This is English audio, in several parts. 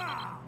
Ah!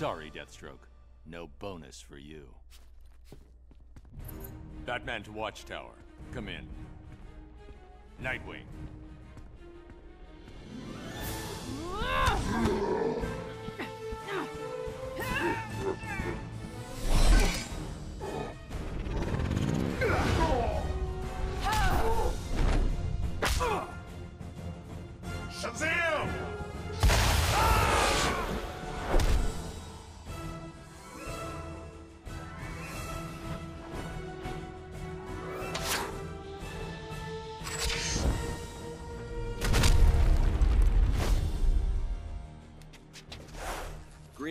Sorry, Deathstroke. No bonus for you. Batman to Watchtower. Come in. Nightwing.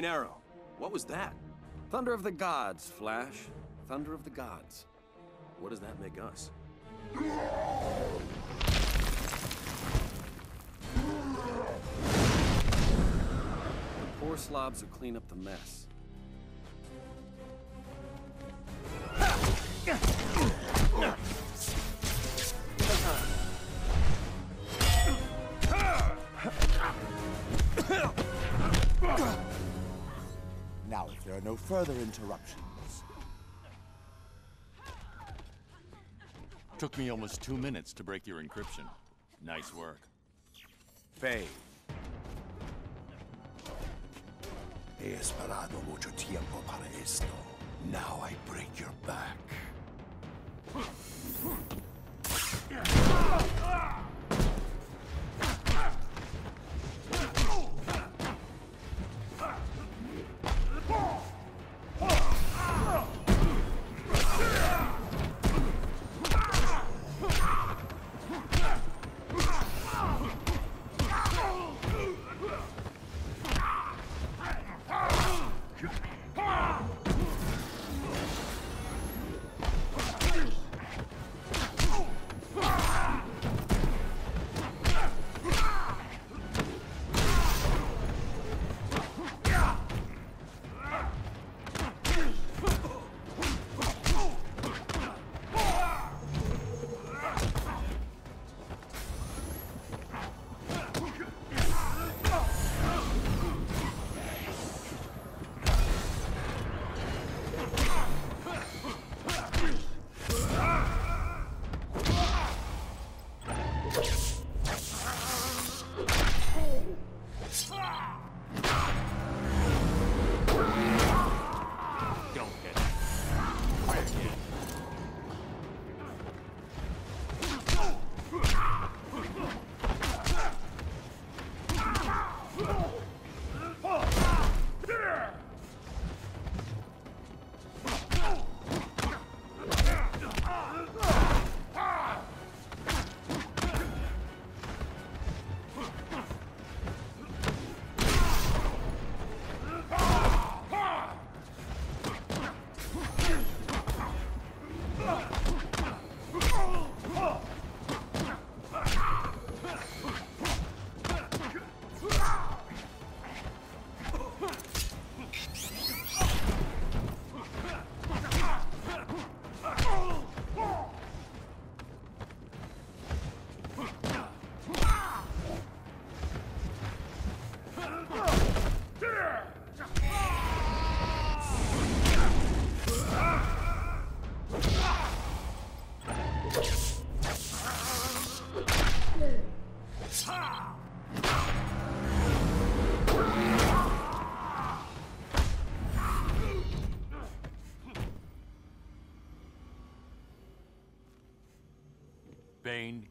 Arrow. What was that? Thunder of the Gods, Flash. Thunder of the Gods. What does that make us? The poor slobs who clean up the mess. Further interruptions, Took me almost two minutes to break your encryption. Nice work. Faye. he esperado mucho tiempo para esto. Now I break your back.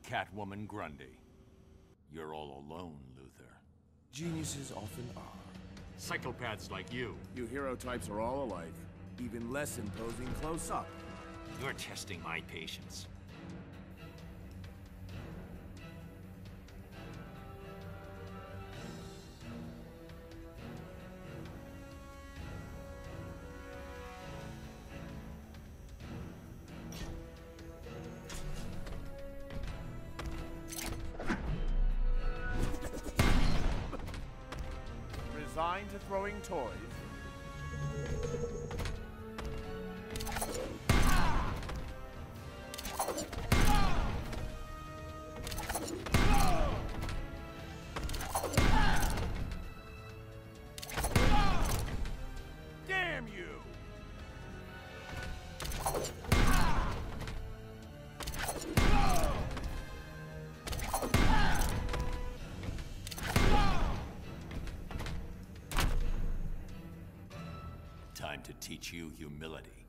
Catwoman, Grundy. You're all alone, Luthor. Geniuses often are. Psychopaths like you. You hero types are all alike. Even less imposing close up. You're testing my patience. Resigned to throwing toys. Teach you humility.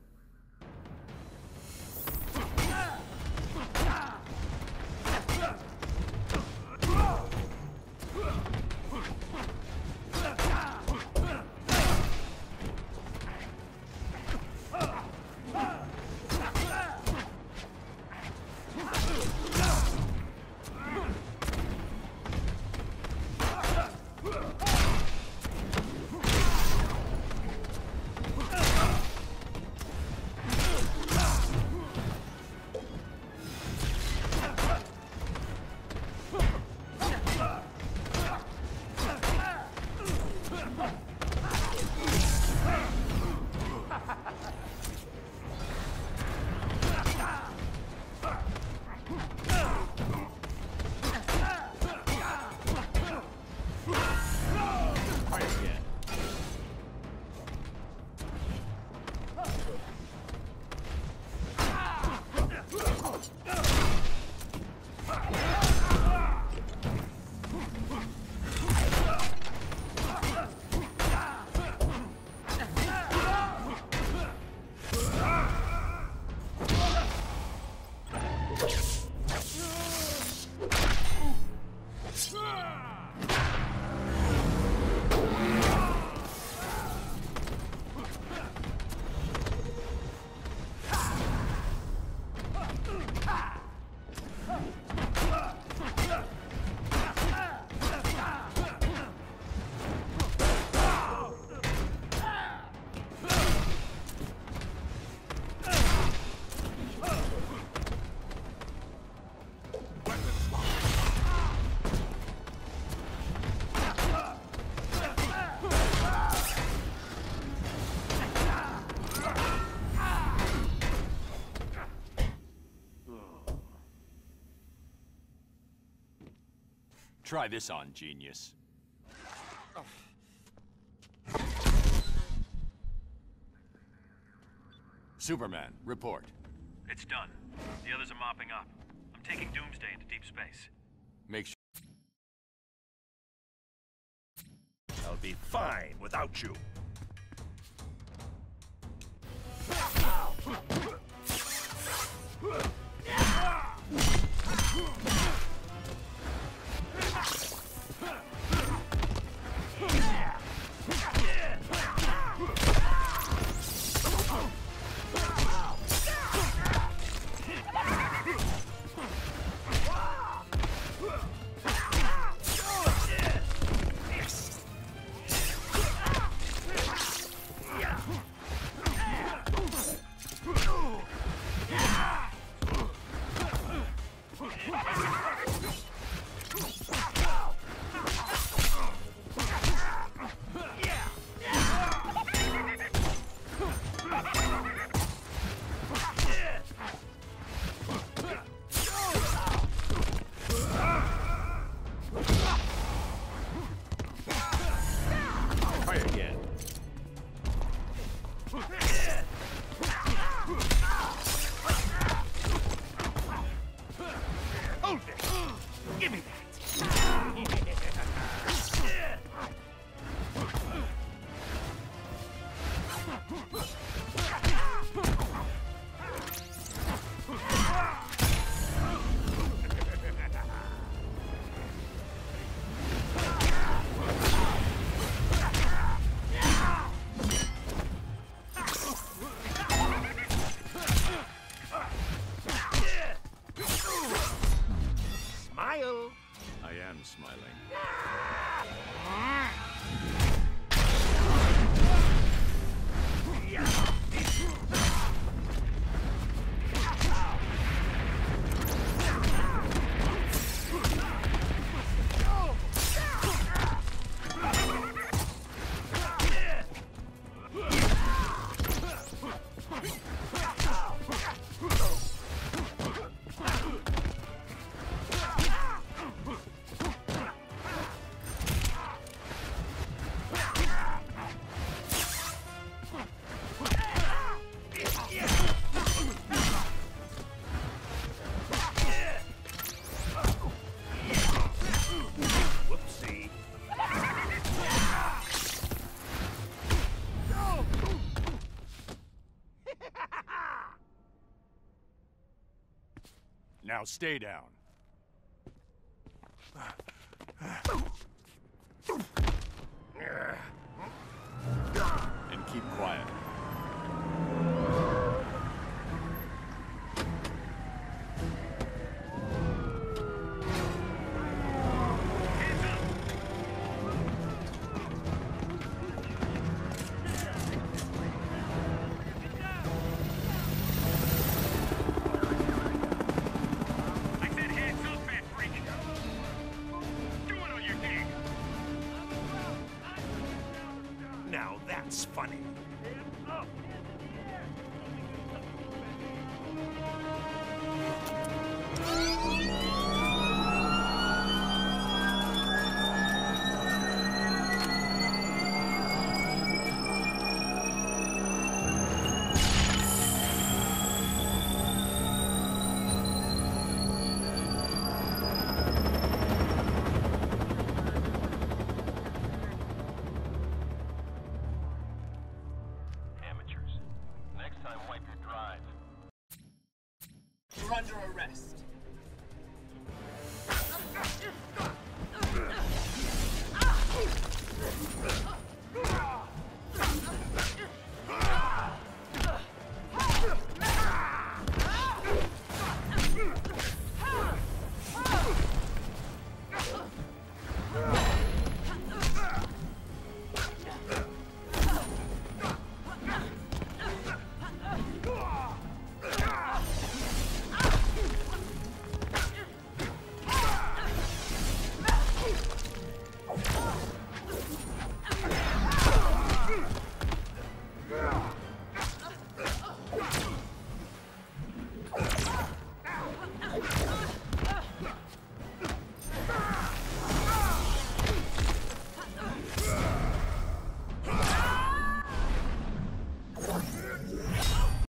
Try this on, genius. Superman, report. It's done. The others are mopping up. I'm taking Doomsday into deep space. Make sure. I'll be fine without you. Now stay down. And keep quiet.